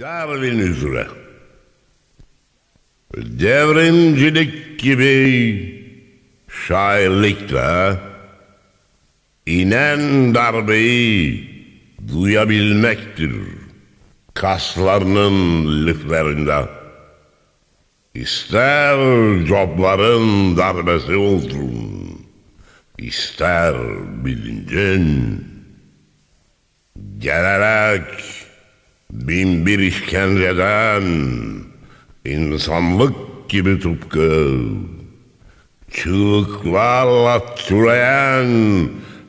Darwin üzere. Devrimcilik gibi şairlik de inen darbeyi duyabilmektir kaslarının liflerinde. İster copların darbesi olsun, ister bilincin gelerek bin bir işkenceden insanlık gibi tıpkı çığlıklarla türeyen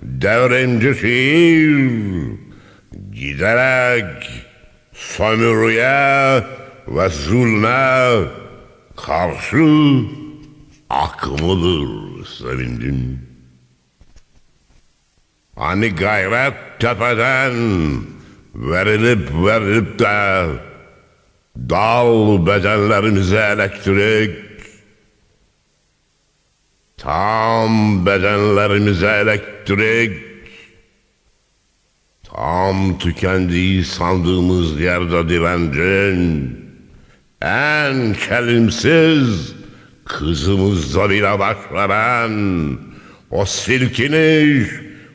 devrimci şiir giderek sömürüye ve zulme karşı akımıdır sevindim. Hani gayret tepeden verilip verilip de dal bedenlerimize elektrik tam bedenlerimize elektrik tam tükendiği sandığımız yerde direncin en kelimsiz kızımızda bile başlayan o silkiniş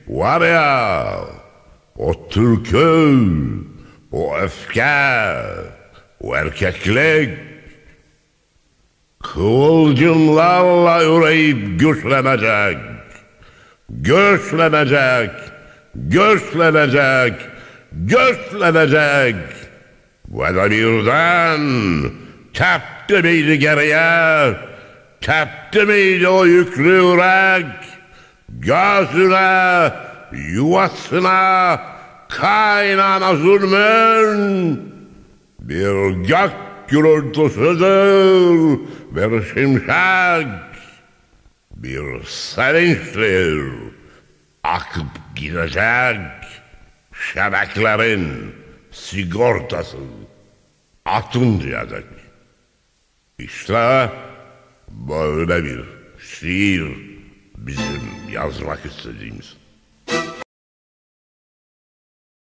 var ya o türkü, o öfke, o erkeklik kıvılcımlarla üreyip güçlenecek, güçlenecek, güçlenecek, güçlenecek. Ve de birden tepti miydi geriye, tepti miydi o yüklü yürek, gözüne, yuvasına, kaynana zulmün bir gök gürültüsüdür, bir şimşek, bir sevinçtir, akıp gidecek şebeklerin sigortası atıncaya dek. İşte böyle bir şiir bizim yazmak istediğimiz.